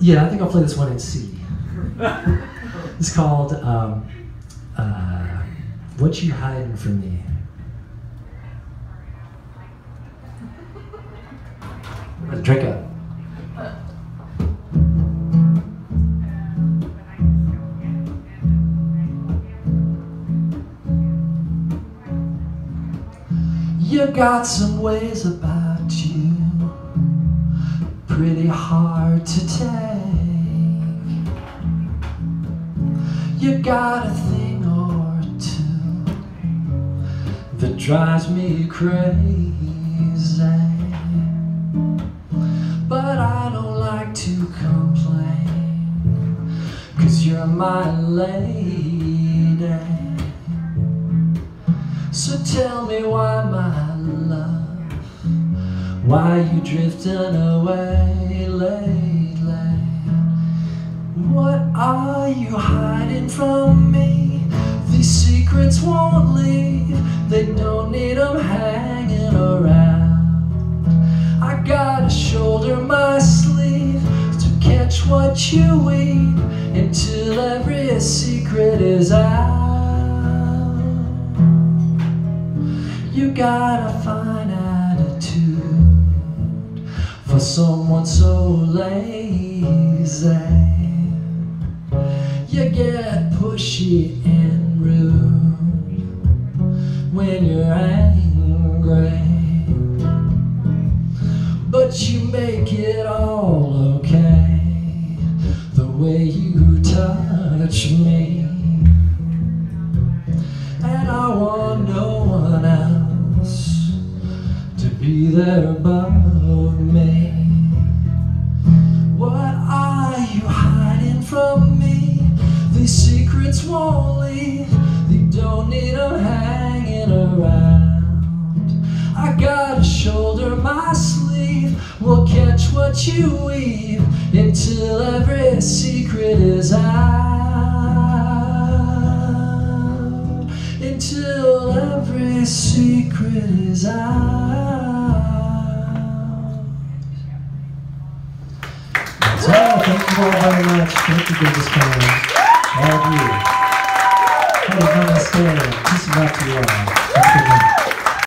Yeah, I think I'll play this one in C. it's called um, uh, What You Hiding From Me. Drink up. You got some ways about you pretty hard to take. You got a thing or two that drives me crazy. But I don't like to complain, cause you're my lady. So tell me why, my why you drifting away lately? What are you hiding from me? These secrets won't leave, they don't need them hanging around. I gotta shoulder my sleeve to catch what you weave until every secret is out. You got a someone so lazy. You get pushy and rude when you're angry, but you make it all okay the way you touch me. And I want no one else to be there above These secrets won't leave, they don't need them hanging around. I gotta shoulder my sleeve, we'll catch what you weave until every secret is out. Until every secret is out. So, thank you all very much. Thank you for this. All of you. Have a nice and love to you all.